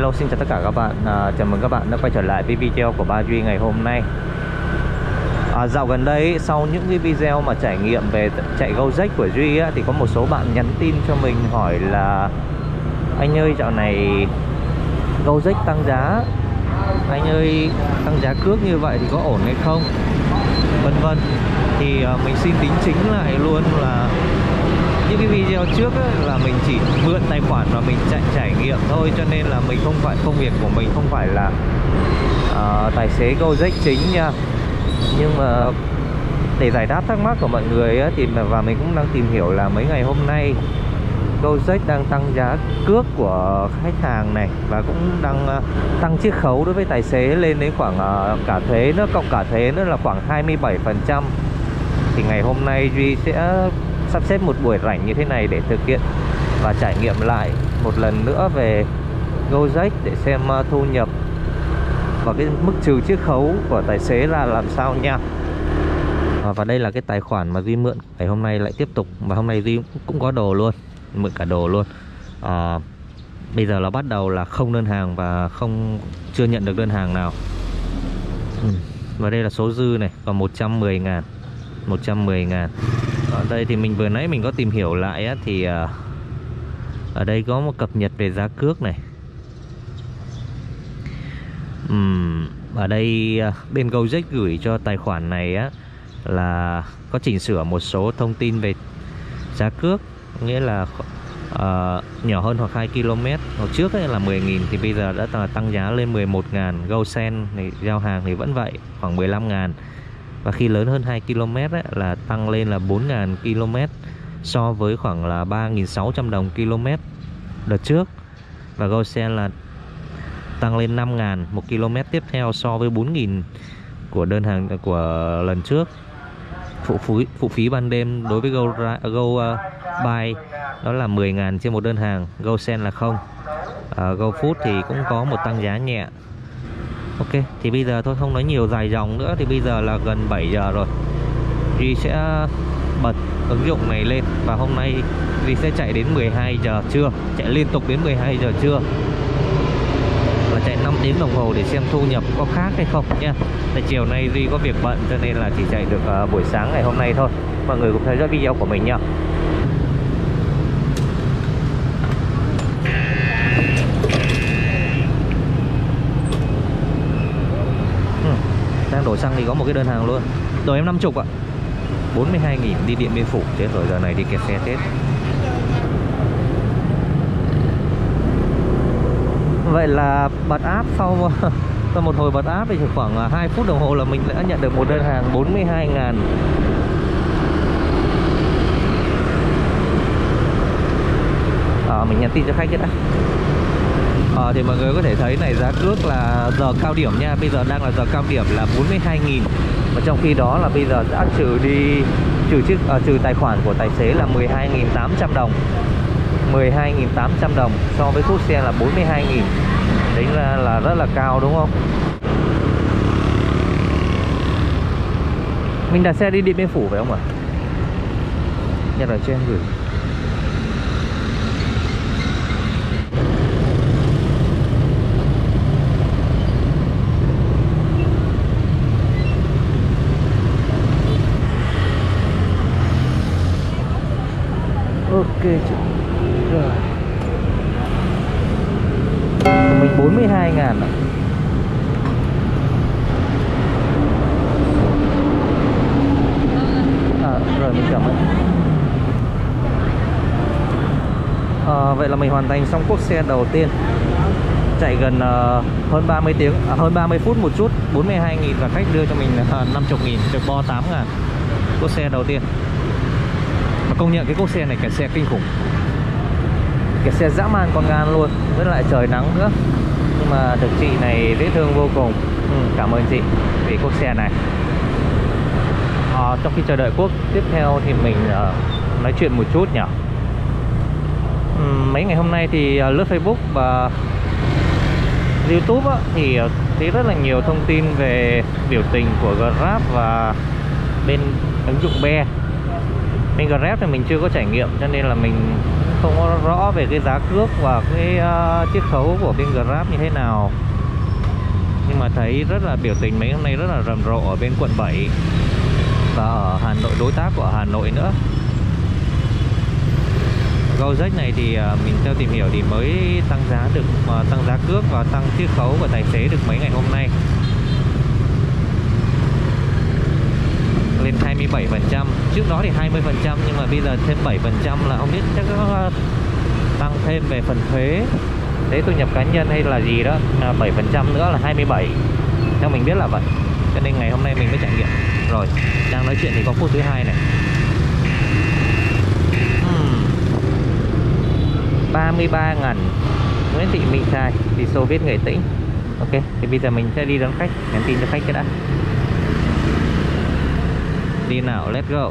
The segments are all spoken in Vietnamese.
Hello xin chào tất cả các bạn. À, Chào mừng các bạn đã quay trở lại với video của Ba Duy ngày hôm nay. À, Dạo gần đây sau những cái video mà trải nghiệm về chạy Gojek của Duy á, Thì có một số bạn nhắn tin cho mình hỏi là Anh ơi dạo này Gojek tăng giá Anh ơi tăng giá cước như vậy thì có ổn hay không? Vân vân. Thì à, mình xin tính chính lại luôn là những cái video trước ấy, là mình chỉ mượn tài khoản và mình chạy trải nghiệm thôi cho nên là mình không phải công việc của mình không phải là uh, tài xế Gojek chính nha. Nhưng mà để giải đáp thắc mắc của mọi người ấy, thì và mình cũng đang tìm hiểu là mấy ngày hôm nay Gojek đang tăng giá cước của khách hàng này và cũng đang uh, tăng chiết khấu đối với tài xế lên đến khoảng uh, cả thuế nữa cộng cả thuế nữa là khoảng 27 phần trăm. Thì ngày hôm nay Duy sẽ sắp xếp một buổi rảnh như thế này để thực hiện và trải nghiệm lại một lần nữa về Gojek để xem uh, thu nhập và cái mức trừ chiết khấu của tài xế là làm sao nha. Ờ, và đây là cái tài khoản mà Duy mượn. Ngày hôm nay lại tiếp tục và hôm nay Duy cũng có đồ luôn mượn cả đồ luôn. À, bây giờ là bắt đầu là không đơn hàng và không chưa nhận được đơn hàng nào. Ừ, và đây là số dư này còn 110 ngàn 110 ngàn ở đây thì mình vừa nãy mình có tìm hiểu lại á, thì à, ở đây có một cập nhật về giá cước này. Uhm, ở đây à, bên Gojek gửi cho tài khoản này á là có chỉnh sửa một số thông tin về giá cước nghĩa là uh, nhỏ hơn hoặc 2 km. Hồi trước ấy là 10.000 thì bây giờ đã tăng giá lên 11.000 GoSend này giao hàng thì vẫn vậy khoảng 15.000 và khi lớn hơn 2 km ấy, là tăng lên là 4.000 km so với khoảng là 3.600 đồng km đợt trước. Và Gosen là tăng lên 5.000 một km tiếp theo so với 4.000 của đơn hàng của lần trước. Phụ phí phụ phí ban đêm đối với Go Go uh, Buy đó là 10.000 trên một đơn hàng GoSend là không. Ờ, uh, GoFood thì cũng có một tăng giá nhẹ. Ok thì bây giờ thôi không nói nhiều dài dòng nữa. Thì bây giờ là gần 7 giờ rồi. Duy sẽ bật ứng dụng này lên. Và hôm nay Duy sẽ chạy đến 12 giờ trưa. Chạy liên tục đến 12 giờ trưa. Và chạy 5 tiếng đồng hồ để xem thu nhập có khác hay không nha Tại chiều nay Duy có việc bận cho nên là chỉ chạy được uh, buổi sáng ngày hôm nay thôi. Mọi người cũng theo dõi video của mình nha đang đổ xăng thì có một cái đơn hàng luôn. Đồ em 50 ạ. 42 nghìn đi Điện Biên Phủ. Thế rồi giờ này đi kẹt xe Tết. Vậy là bật áp sau Sau một hồi bật áp thì khoảng à, 2 phút đồng hồ là mình đã nhận được một đơn hàng 42 ngàn à, Mình nhắn tin cho khách cái đã à, thì mọi người có thể thấy này giá cước là giờ cao điểm nha. Bây giờ đang là giờ cao điểm là 42.000 và trong khi đó là bây giờ đã trừ đi trừ chiếc à, trừ tài khoản của tài xế là 12.800 đồng. 12.800 đồng so với cốt xe là 42.000 đấy là, là rất là cao đúng không? Mình đặt xe đi Điện Biên Phủ phải không ạ? À? Nhận ở trên gửi. Ok chị. Rồi. Mình 42 ngàn ạ. À, rồi mình cảm ơn. À, vậy là mình hoàn thành xong cuốc xe đầu tiên. Chạy gần uh, hơn 30 tiếng à, hơn 30 phút một chút 42 nghìn và khách đưa cho mình uh, 50 nghìn được bo 8 ngàn. Cuốc xe đầu tiên công nhận cái cốt xe này kẹt xe kinh khủng. Kẹt xe dã man con gan luôn với lại trời nắng nữa. Nhưng mà thực chị này dễ thương vô cùng. Ừ, cảm ơn chị vì cốt xe này. À, trong khi chờ đợi quốc tiếp theo thì mình uh, nói chuyện một chút nhỉ? Ừ, mấy ngày hôm nay thì uh, lướt facebook và youtube á, thì uh, thấy rất là nhiều thông tin về biểu tình của grab và bên ứng dụng be bên Grab thì mình chưa có trải nghiệm cho nên là mình không có rõ về cái giá cước và cái uh, chiết khấu của bên Grab như thế nào. Nhưng mà thấy rất là biểu tình mấy hôm nay rất là rầm rộ ở bên quận 7 và ở Hà Nội đối tác của Hà Nội nữa. Gojek này thì ờ, mình theo tìm hiểu thì mới tăng giá được ờ, tăng giá cước và tăng chiết khấu của tài xế được mấy ngày hôm nay. Lên 27% trước đó thì 20% nhưng mà bây giờ thêm 7% là không biết chắc có tăng thêm về phần thuế thuế thu nhập cá nhân hay là gì đó. À, 7% nữa là 27 theo mình biết là vậy. Cho nên ngày hôm nay mình mới trải nghiệm. Rồi đang nói chuyện thì có phút thứ hai này. Hmm. 33 ngàn. Nguyễn Thị Mỹ Trai đi Xô Viết Nghệ Tĩnh. Ok thì bây giờ mình sẽ đi đón khách nhắn tin cho khách cái đã đi nào let's go.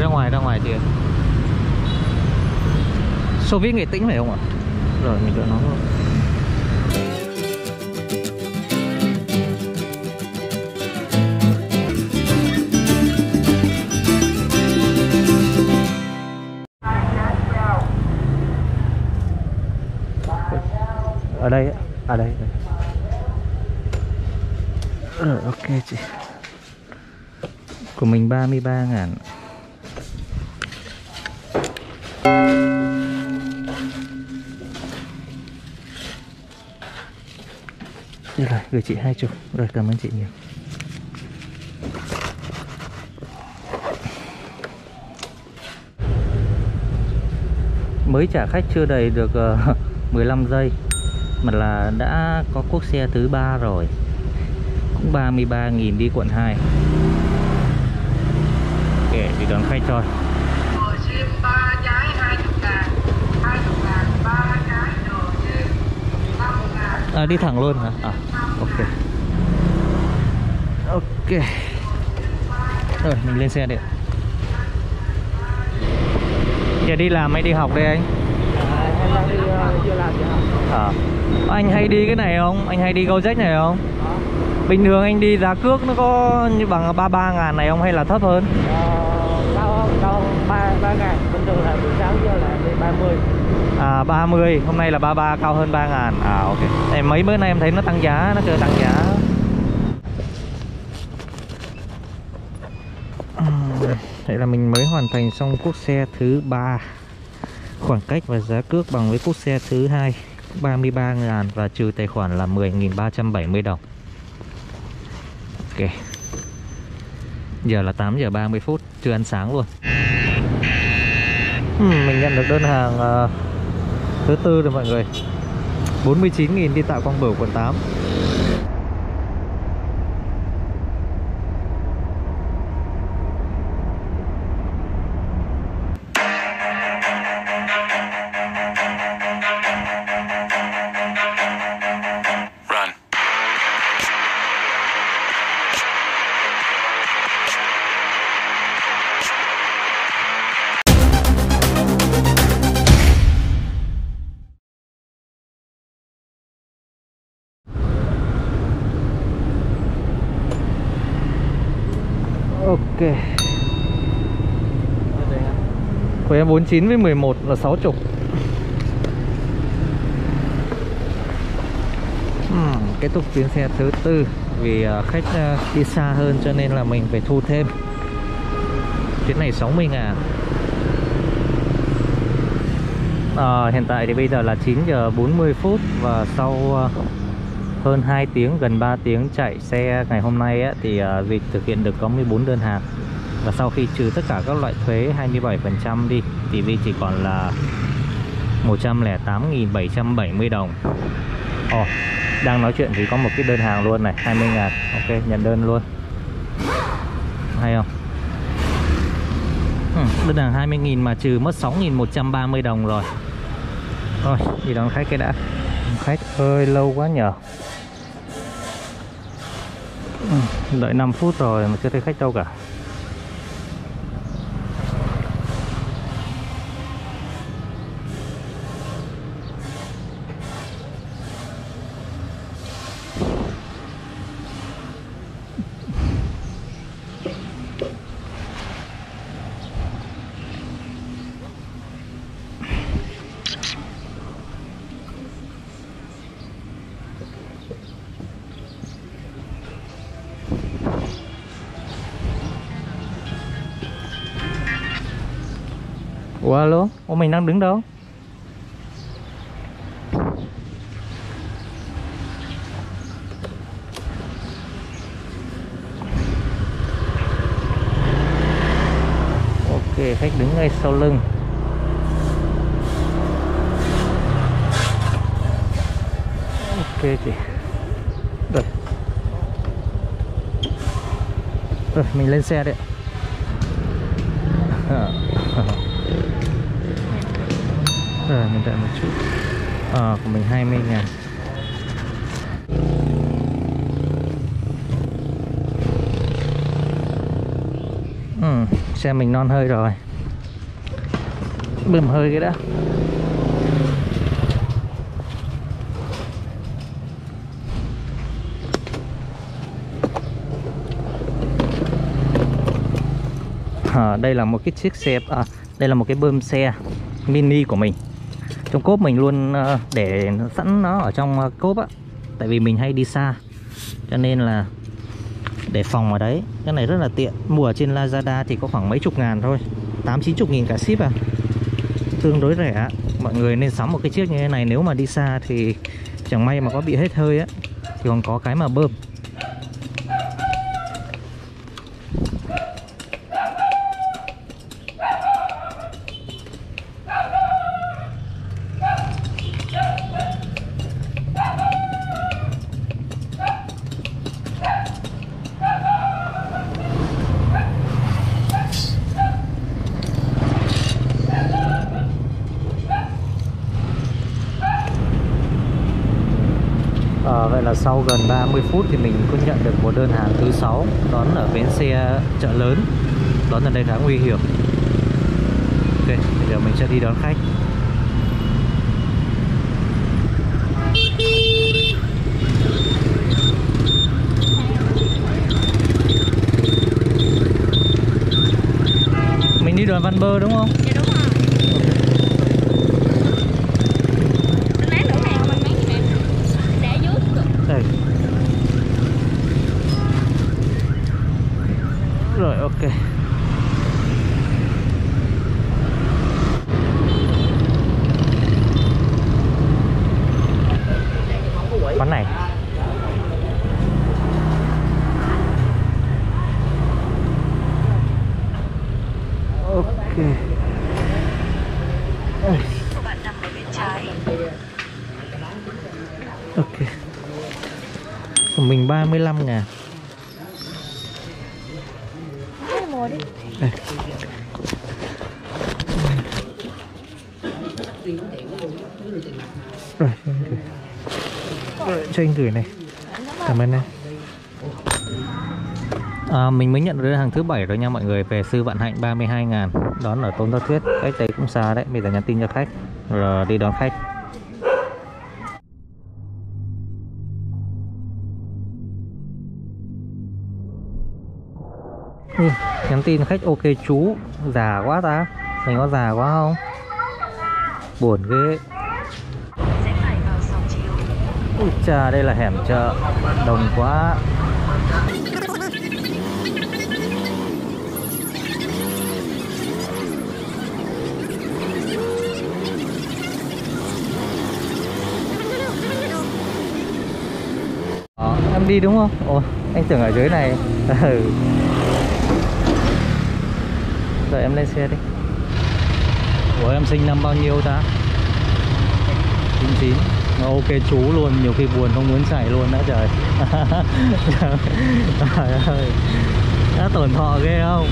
Ra ngoài ra ngoài kìa. Xô Viết Nghệ Tĩnh phải không ạ? Rồi, mình đợi nó luôn ở đây ở đây. Rồi, ok chị của mình 33 ngàn. Đây rồi, gửi chị hai chục. Rồi, cảm ơn chị nhiều. Mới trả khách chưa đầy được ờ, uh, 15 giây Mà là đã có quốc xe thứ ba rồi. Cũng 33.000 đi quận 2 Đi đón khách thôi À, đi thẳng luôn hả? À, ok Ok Rồi, mình lên xe đi Giờ đi làm hay đi học đây anh? À, em đang đi chưa làm gì hả? À. Anh hay đi cái này không? Anh hay đi Gojek này không? Bình thường anh đi giá cước nó có như bằng 33 ngàn này không hay là thấp hơn? Ờ, cao không? Cao không? 3, 3 ngàn Bình thường là buổi sáng giờ là 30 À 30, hôm nay là 33 cao hơn 3 ngàn. À ok. Em mấy bữa nay em thấy nó tăng giá, nó kêu tăng giá. Ừm, Vậy là mình mới hoàn thành xong cuốc xe thứ 3 Khoảng cách và giá cước bằng với cuốc xe thứ 2 33 ngàn và trừ tài khoản là 10.370 đồng. Ok. Giờ là 8 giờ 30 phút Chưa ăn sáng luôn. Ừ, mình nhận được đơn hàng uh, thứ tư rồi mọi người. 49.000 đi tạo Quang Bửu quận 8 9 với 11 là 60 uhm, Kết thúc chuyến xe thứ tư Vì à, khách à, đi xa hơn cho nên là mình phải thu thêm. Chuyến này 60 ngàn. À, Hiện tại thì bây giờ là 9 giờ 40 phút Và sau à, hơn 2 tiếng, gần 3 tiếng chạy xe ngày hôm nay ấy, Thì Dịch thực hiện được có 14 đơn hàng và sau khi trừ tất cả các loại thuế 27% đi thì Vi chỉ còn là 108.770 đồng. Ồ, đang nói chuyện thì có một cái đơn hàng luôn này 20 ngàn. Ok, nhận đơn luôn. Hay không? Đơn hàng 20 nghìn mà trừ mất 6.130 đồng rồi. Rồi, đi đón khách cái đã. Khách ơi, lâu quá nhờ đợi 5 phút rồi mà chưa thấy khách đâu cả. Ủa alo, Ủa mình đang đứng đâu? Ok, khách đứng ngay sau lưng. Ok chị. Rồi. Rồi, mình lên xe đấy. ạ giờ mình đợi một chút. Ờ, của mình 20 ngàn Ừ, xe mình non hơi rồi. Bơm hơi cái đó. à, đây là một cái chiếc xe à, đây là một cái bơm xe mini của mình trong cốp mình luôn ờ, để sẵn nó ở trong ờ, cốp á. Tại vì mình hay đi xa, cho nên là để phòng ở đấy. Cái này rất là tiện. Mua ở trên Lazada thì có khoảng mấy chục ngàn thôi. Tám, chín chục nghìn cả ship à. Tương đối rẻ mọi người nên sắm một cái chiếc như thế này. Nếu mà đi xa thì chẳng may mà có bị hết hơi á, thì còn có cái mà bơm Ờ, vậy là sau gần 30 phút thì mình cũng nhận được một đơn hàng thứ sáu, đón ở bến xe chợ lớn. Đón ở đây khá nguy hiểm. Ok, bây giờ mình sẽ đi đón khách. Mình đi đoàn Văn Bơ đúng không? Dạ đúng rồi Mình lấy lửa nào mình mấy nè Để dưới được đây rồi ok quán này ok của mình 35 ngàn đây. Rồi, cho anh gửi. Rồi, cho anh gửi này. Cảm ơn em. À, mình mới nhận được hàng thứ bảy rồi nha mọi người về sư vạn hạnh 32 ngàn. Đón ở Tôn Thất Thuyết cách đấy cũng xa đấy bây giờ nhắn tin cho khách rồi đi đón khách. Ừ, nhắn tin khách ok chú già quá ta mình có già quá không? Buồn ghê. Ui chà đây là hẻm chợ đồng quá. Đó, đi đúng không? Ồ, anh tưởng ở dưới này Ừ. Rồi em lên xe đi Ủa em sinh năm bao nhiêu ta? 99 ok chú luôn, nhiều khi buồn không muốn chảy luôn đã trời Trời ơi Đã tổn thọ ghê không?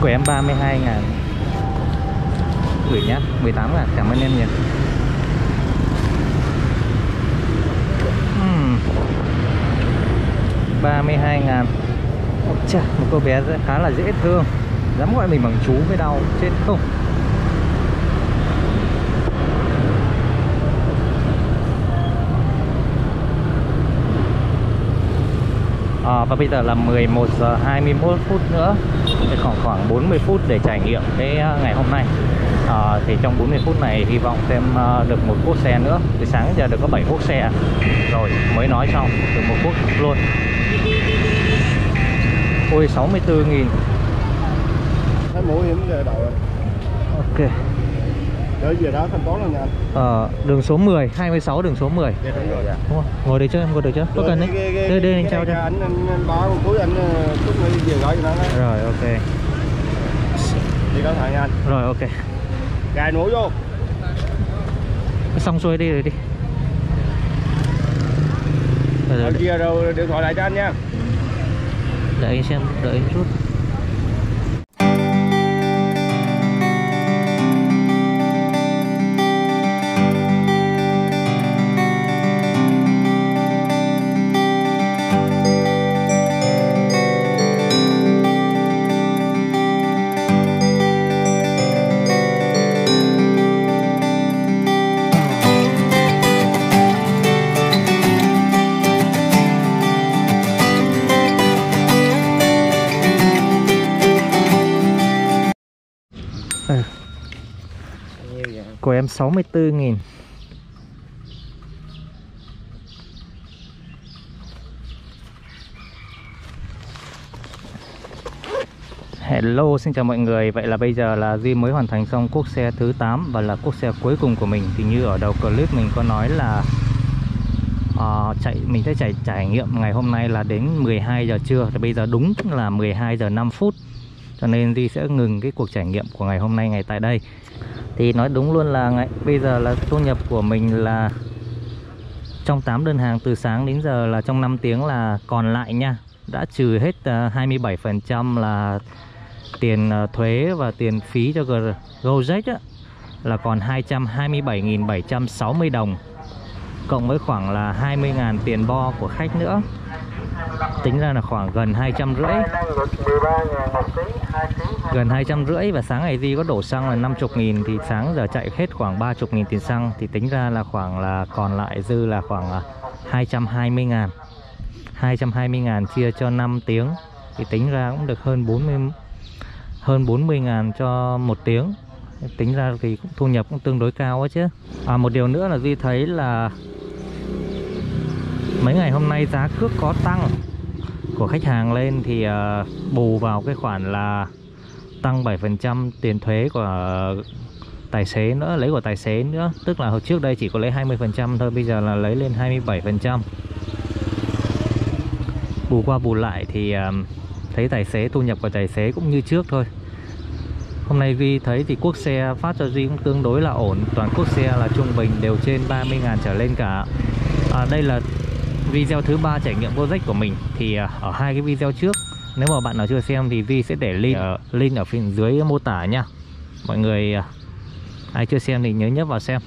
Của em 32 ngàn. Gửi nhá, 18 ngàn, cảm ơn em nhiều. Uhm. 32 ngàn. Ôi Chà, một cô bé khá là dễ thương. Dám gọi mình bằng chú mới đau Chết không? À, Và bây giờ là 11 giờ 21 phút nữa khoảng khoảng 40 phút để trải nghiệm cái ờ, ngày hôm nay. À, thì trong 40 phút này hy vọng thêm ờ, được một cuốc xe nữa. Từ sáng giờ được có 7 cuốc xe rồi mới nói xong được một cuốc luôn. Ôi 64 nghìn. Thấy mũi hiểm về đầu rồi. ok Để về đó thanh toán là nha anh. Ờ, đường số 10, 26 đường số 10 Dạ đúng rồi. Đúng không? Ngồi đây chứ em ngồi được chứ? Có cần đấy Đây, đây anh trao cho Anh anh anh báo cuối anh ờ, chút nữa đi về gọi cho nó. Rồi ok Đi đó thằng anh. Rồi ok Gài mũi vô. Xong xuôi đi rồi đi Rồi, rồi, kia rồi điện thoại lại cho anh nha. Đợi anh xem, đợi anh chút 164 nghìn. Hello, xin chào mọi người. Vậy là bây giờ là Duy mới hoàn thành xong cuốc xe thứ 8 Và là cuốc xe cuối cùng của mình. Thì như ở đầu clip mình có nói là uh, chạy Mình sẽ chạy trải nghiệm ngày hôm nay là đến 12 giờ trưa. Thì bây giờ đúng là 12 giờ 5 phút. Cho nên Di sẽ ngừng cái cuộc trải nghiệm của ngày hôm nay ngày tại đây. Thì nói đúng luôn là ngày, bây giờ là thu nhập của mình là Trong 8 đơn hàng từ sáng đến giờ là trong 5 tiếng là còn lại nha. Đã trừ hết à, ờ, 27% là tiền à, thuế và tiền phí cho Gojek á là còn 227.760 đồng cộng với khoảng là 20.000 tiền bo của khách nữa tính ra là khoảng gần 250 gần 250 và sáng ngày Di có đổ xăng là 50 nghìn, thì sáng giờ chạy hết khoảng 30 nghìn tiền xăng, thì tính ra là khoảng là còn lại dư là khoảng là 220 ngàn. 220 ngàn chia cho 5 tiếng, thì tính ra cũng được hơn 40 hơn 40 ngàn cho một tiếng. Tính ra thì cũng thu nhập cũng tương đối cao ấy chứ. À một điều nữa là Duy thấy là mấy ngày hôm nay giá cước có tăng của khách hàng lên thì ờ, bù vào cái khoản là tăng 7% tiền thuế của tài xế nữa lấy của tài xế nữa. Tức là hồi trước đây chỉ có lấy 20% thôi bây giờ là lấy lên 27% bù qua bù lại thì ờ, thấy tài xế thu nhập của tài xế cũng như trước thôi. Hôm nay Vi thấy thì quốc xe phát cho Duy cũng tương đối là ổn. Toàn quốc xe là trung bình đều trên 30 ngàn trở lên cả. À, Đây là video thứ ba trải nghiệm Gojek của mình Thì à, ở hai cái video trước. Nếu mà bạn nào chưa xem thì Vi sẽ để link ở, link ở phía dưới mô tả nha. Mọi người à, ai chưa xem thì nhớ nhấp vào xem.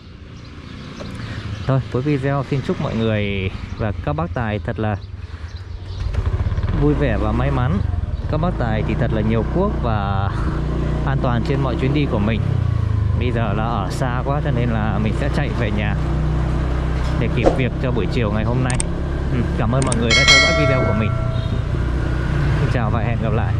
Thôi cuối video xin chúc mọi người và các bác tài thật là vui vẻ và may mắn. Các bác tài thì thật là nhiều quốc và an toàn trên mọi chuyến đi của mình. Bây giờ là ở xa quá cho nên là mình sẽ chạy về nhà để kịp việc cho buổi chiều ngày hôm nay. Ừ, cảm ơn mọi người đã theo dõi video của mình. Xin chào và hẹn gặp lại.